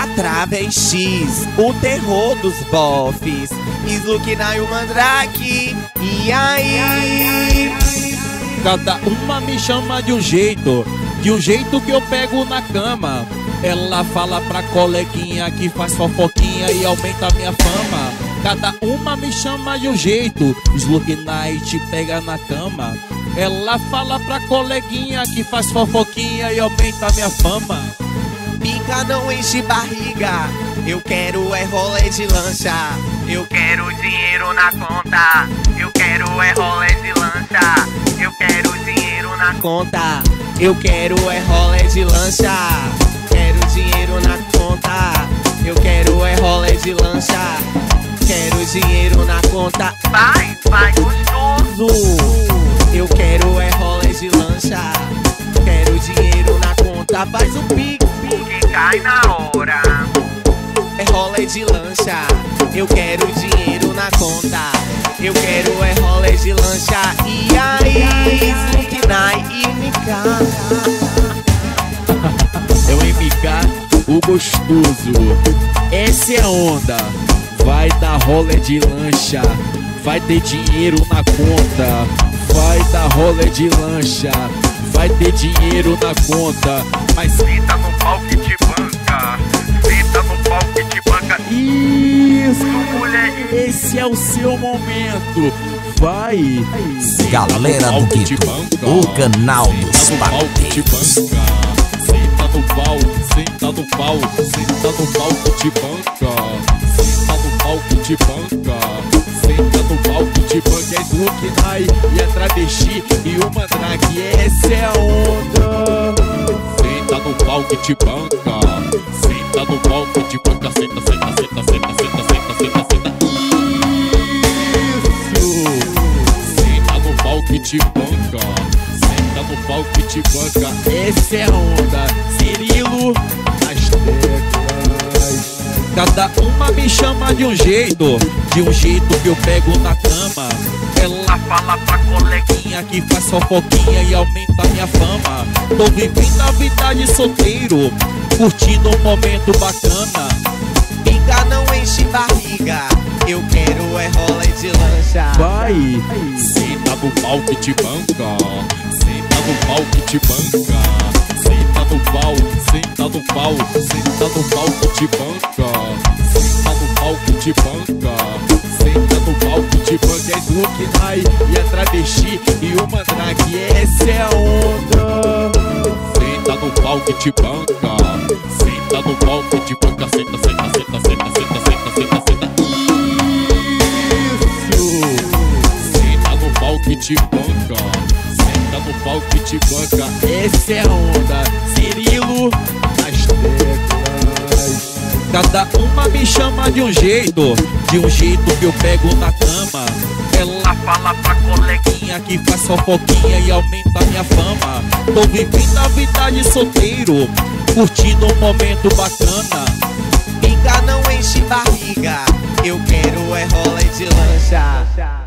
A travestis, o terror dos bofs. Slukina e o Mandrake. E aí? Cada uma me chama de um jeito, de um jeito que eu pego na cama. Ela fala pra coleguinha que faz fofoquinha e aumenta minha fama. Cada uma me chama de um jeito, Slug Night pega na cama. Ela fala pra coleguinha que faz fofoquinha e aumenta minha fama. Pica não enche barriga, eu quero é rolê de lancha. Eu quero dinheiro na conta, eu quero é rolê de lancha. Eu quero dinheiro na conta, eu quero é rolê de lancha. Quero dinheiro na conta, eu quero é rolê de lancha. Quero dinheiro na conta, vai, vai gostoso. Eu quero é rolê de lancha. Quero dinheiro na conta, faz o pique, cai na hora. É rolê de lancha, eu quero dinheiro na conta. Eu quero é rolê de lancha. E aí, Sluknai e MK. É o MK, o gostoso. Essa é a onda. Vai dar rolê de lancha. Vai ter dinheiro na conta. Vai dar rolê de lancha. Vai ter dinheiro na conta. Mas Senta no pau que te banca. Isso, Mulher, esse é o seu momento. Vai. Galera do Gueto, o canal dos banca. Senta no pau, senta no pau, senta no pau que te banca. Senta no pau que te banca. Senta no pau que te banca. É Snook Nai e é travesti e o Mandrake. Essa é a onda. Senta no pau que te banca. Senta no pau que te banca. Senta, senta, senta, senta, senta, senta, senta, senta. Isso. Senta no que te banca. Senta no que te banca. Essa é onda. Cirilo nas teclas. Cada uma me chama de um jeito, de um jeito que eu pego na cama. Ela fala pra coleguinha que faz fofoquinha e aumenta minha fama. Tô vivendo a vida de solteiro, curtindo um momento bacana. Pica não enche barriga, eu quero é rolê de lancha. Vai, senta no pau que te banca, senta no pau que te banca, senta no pau, senta no pau, senta no pau que te banca, senta no pau que te banca, é o Oknai e a travesti e o mandrake Essa é a onda Senta no pau que te banca Senta no pau que te banca Senta, senta, senta, senta, senta, senta, senta, senta. Isso. Senta no pau que te banca Senta no pau que te banca Essa é a onda Cirilo As teclas. Cada uma me chama de um jeito De um jeito que eu pego na cama. Ela fala pra coleguinha que faz fofoquinha e aumenta minha fama. Tô vivendo a vida de solteiro, curtindo um momento bacana. Pica não enche barriga, eu quero é rolê de lancha.